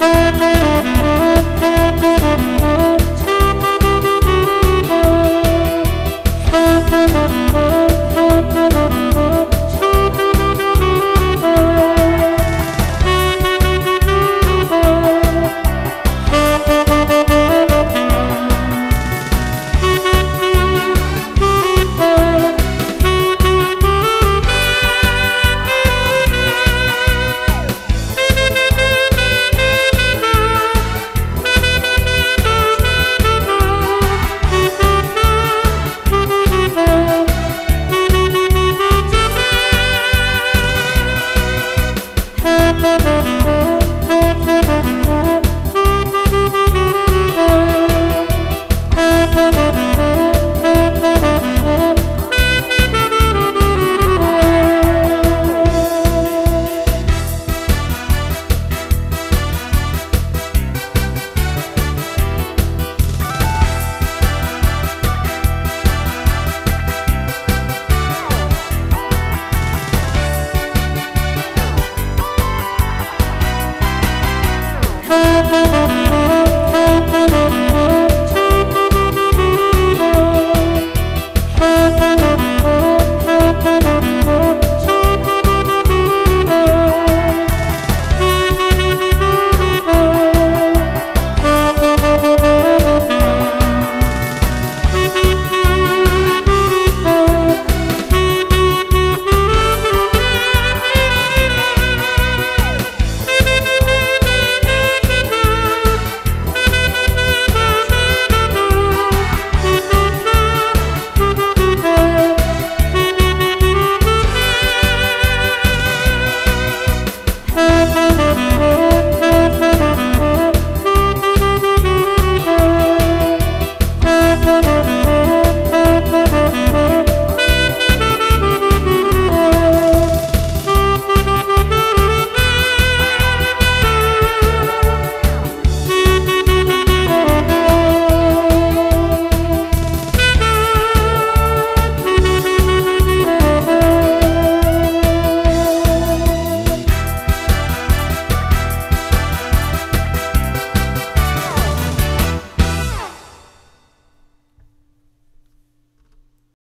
Música